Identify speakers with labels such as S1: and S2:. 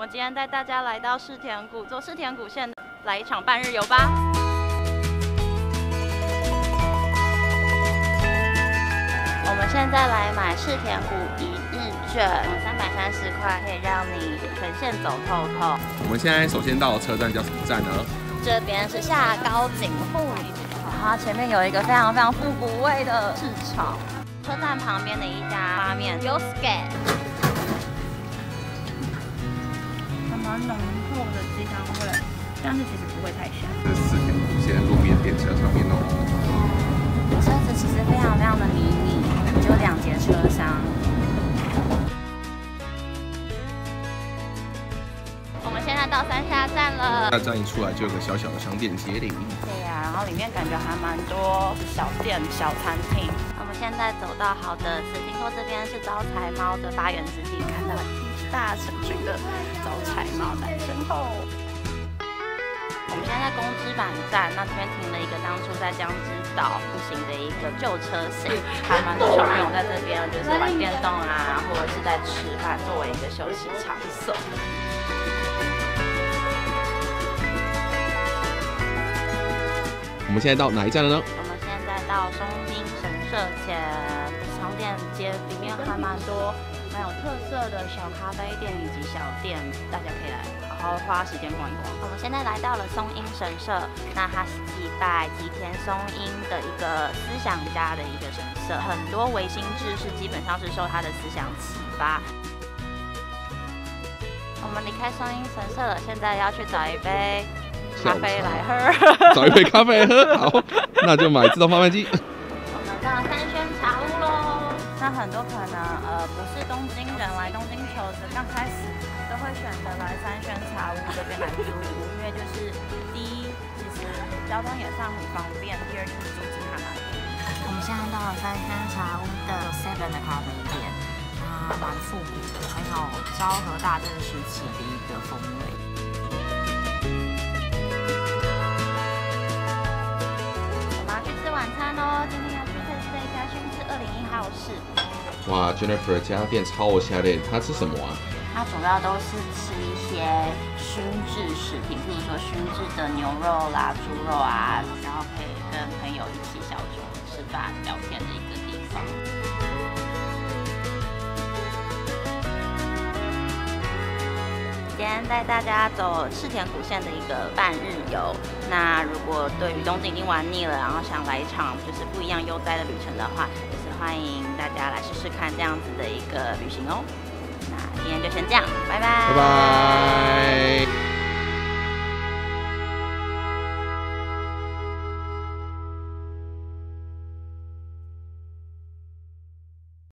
S1: 们今天带大家来到世田谷，坐世田谷线来一场半日游吧。我们现在来买世田谷一日券，三百三十块可以让你全线走透透。
S2: 我们现在首先到的车站叫什么站呢？
S1: 这边是下高井户，然后前面有一个非常非常复古味的市场。车站旁边的一家拉面 y o s k e 蛮浓厚的鸡汤味，但是其实不会太香。
S2: 这是四田谷线路面电车上面哦。
S1: 车子其实非常非常的迷你，只有两节车厢。我们现在到三峡站了。
S2: 那站一出来就有个小小的商店街里。
S1: 对呀，然后里面感觉还蛮多小店、小餐厅。现在走到好的紫金坡这边是招财猫的发源之地，看到一大成群的招财猫在身后。我们现在在公知板站，那这边停了一个当初在江之岛步行的一个旧车型，还蛮多小朋友在这边就是玩电动啊，或者是在吃饭，作为一个休息场所。
S2: 我们现在到哪一站了呢？
S1: 我们现在到松滨。社前商店街里面还蛮多蛮有特色的小咖啡店以及小店，大家可以来好好花时间逛一逛。我们现在来到了松阴神社，那它是祭拜吉田松阴的一个思想家的一个神社，很多维新志士基本上是受他的思想启发。我们离开松阴神社了，现在要去找一杯咖啡来喝，
S2: 找一杯咖啡喝，好，那就买自动贩卖机。
S1: 那很多可能呃不是东京人来东京求职，刚开始都会选择来三轩茶屋这边来租屋，因为就是第一，其实交通也算很方便；第二就是租金还蛮便宜。我们现在到了三轩茶屋的 Seven 的咖啡店，它蛮复古的，很有昭和大正时期的一个风味。
S2: 哇，Jennifer 家店超下列，他吃什么啊？
S1: 他主要都是吃一些熏制食品，譬如说熏制的牛肉啦、猪肉啊，然后可以跟朋友一起小酌吃饭聊天的一个地方。今天带大家走赤田古线的一个半日游。那如果对于东京已经玩腻了，然后想来一场就是不一样悠哉的旅程的话，欢迎大家来试试看这样子的一个旅行哦。那今天就先这样，拜拜。
S2: 拜拜。